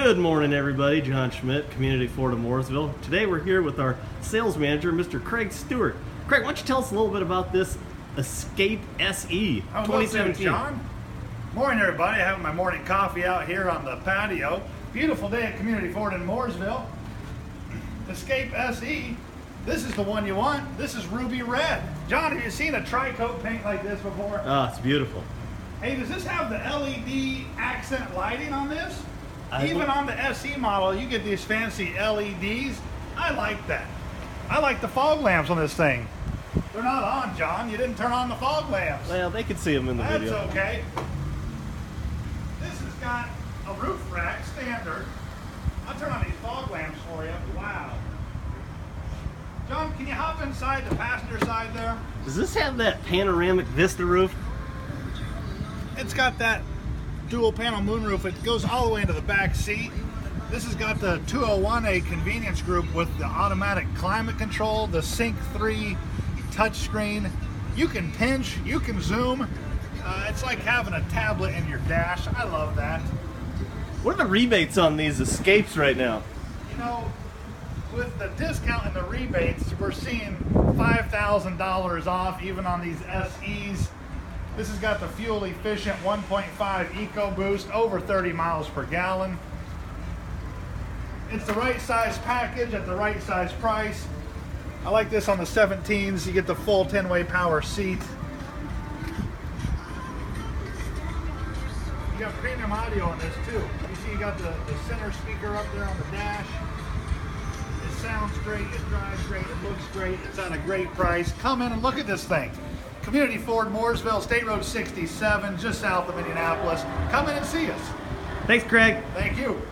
Good morning, everybody. John Schmidt, Community Ford of Mooresville. Today we're here with our sales manager, Mr. Craig Stewart. Craig, why don't you tell us a little bit about this Escape SE I would love to, 2017? John. Morning, everybody. Having my morning coffee out here on the patio. Beautiful day at Community Ford in Mooresville. Escape SE. This is the one you want. This is ruby red. John, have you seen a tri-coat paint like this before? Ah, it's beautiful. Hey, does this have the LED accent lighting on this? I Even on the SE model, you get these fancy LEDs. I like that. I like the fog lamps on this thing. They're not on, John. You didn't turn on the fog lamps. Well, they could see them in the That's video. okay. This has got a roof rack standard. I'll turn on these fog lamps for you. Wow. John, can you hop inside the passenger side there? Does this have that panoramic vista roof? It's got that dual panel moonroof. It goes all the way into the back seat. This has got the 201A convenience group with the automatic climate control, the Sync 3 touchscreen. You can pinch, you can zoom. Uh, it's like having a tablet in your dash. I love that. What are the rebates on these Escapes right now? You know, with the discount and the rebates, we're seeing $5,000 off even on these SEs. This has got the fuel efficient 1.5 EcoBoost, over 30 miles per gallon. It's the right size package at the right size price. I like this on the 17s. You get the full 10 way power seat. You got premium audio on this too. You see, you got the, the center speaker up there on the dash. It sounds great, it drives great, it looks great, it's at a great price. Come in and look at this thing. Community Ford Mooresville, State Road 67, just south of Indianapolis. Come in and see us. Thanks, Craig. Thank you.